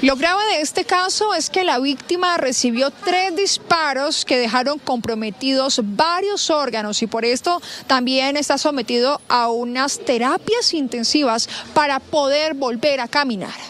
Lo grave de este caso es que la víctima recibió tres disparos que dejaron comprometidos varios órganos y por esto también está sometido a unas terapias intensivas para poder volver a caminar.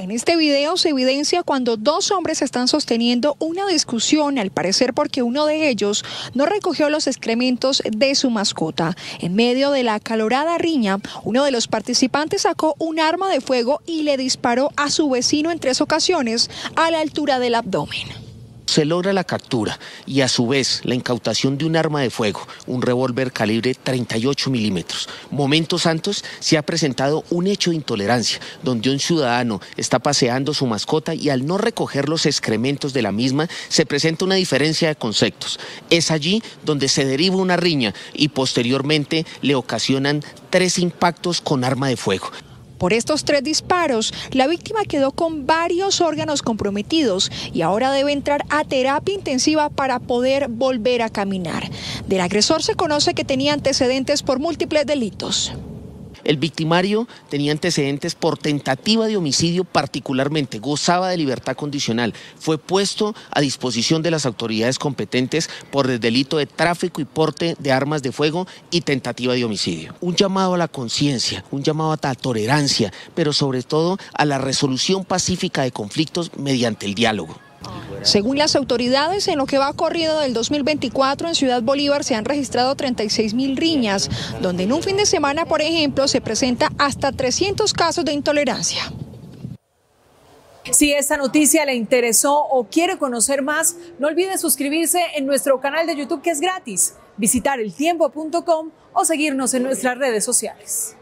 En este video se evidencia cuando dos hombres están sosteniendo una discusión, al parecer porque uno de ellos no recogió los excrementos de su mascota. En medio de la acalorada riña, uno de los participantes sacó un arma de fuego y le disparó a su vecino en tres ocasiones a la altura del abdomen. Se logra la captura y a su vez la incautación de un arma de fuego, un revólver calibre 38 milímetros. Momentos antes se ha presentado un hecho de intolerancia, donde un ciudadano está paseando su mascota y al no recoger los excrementos de la misma se presenta una diferencia de conceptos. Es allí donde se deriva una riña y posteriormente le ocasionan tres impactos con arma de fuego. Por estos tres disparos, la víctima quedó con varios órganos comprometidos y ahora debe entrar a terapia intensiva para poder volver a caminar. Del agresor se conoce que tenía antecedentes por múltiples delitos. El victimario tenía antecedentes por tentativa de homicidio particularmente, gozaba de libertad condicional, fue puesto a disposición de las autoridades competentes por el delito de tráfico y porte de armas de fuego y tentativa de homicidio. Un llamado a la conciencia, un llamado a la tolerancia, pero sobre todo a la resolución pacífica de conflictos mediante el diálogo. Según las autoridades, en lo que va corrido del 2024 en Ciudad Bolívar se han registrado 36 mil riñas, donde en un fin de semana, por ejemplo, se presenta hasta 300 casos de intolerancia. Si esta noticia le interesó o quiere conocer más, no olvide suscribirse en nuestro canal de YouTube que es gratis, visitar eltiempo.com o seguirnos en nuestras redes sociales.